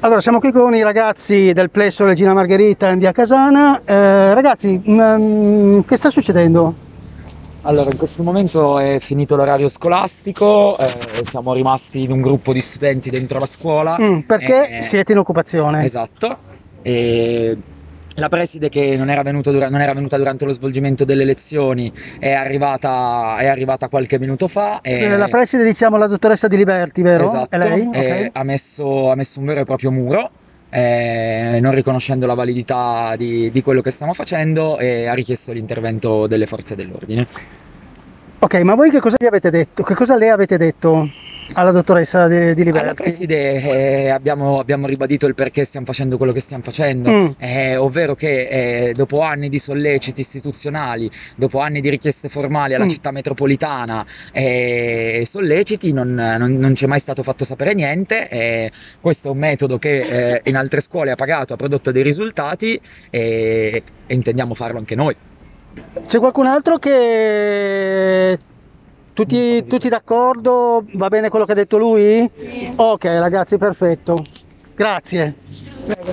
Allora, siamo qui con i ragazzi del plesso Regina Margherita in via Casana. Eh, ragazzi, mm, che sta succedendo? Allora, in questo momento è finito l'orario scolastico, eh, siamo rimasti in un gruppo di studenti dentro la scuola. Mm, perché eh, siete in occupazione? Esatto. E la preside che non era, venuta dura- non era venuta durante lo svolgimento delle lezioni è arrivata, è arrivata qualche minuto fa. E... Eh, La preside, diciamo, la dottoressa Di Liberti, vero? Esatto, È lei? e Ok. ha, messo, ha messo un vero e proprio muro, eh, non riconoscendo la validità di, di quello che stiamo facendo e ha richiesto l'intervento delle forze dell'ordine. Ok, ma voi che cosa gli avete detto? Che cosa le avete detto alla dottoressa Di, di Liberti? Alla preside eh, abbiamo, abbiamo ribadito il perché stiamo facendo quello che stiamo facendo, Mm. eh, ovvero che eh, dopo anni di solleciti istituzionali, dopo anni di richieste formali alla Mm. città metropolitana e solleciti, non, non- non ci è mai stato fatto sapere niente. e questo è un metodo che eh, in altre scuole ha pagato, ha prodotto dei risultati e, e intendiamo farlo anche noi. C'è qualcun altro che... Tutti, tutti d'accordo? Va bene quello che ha detto lui? Sì. Ok ragazzi, perfetto. Grazie. Prego.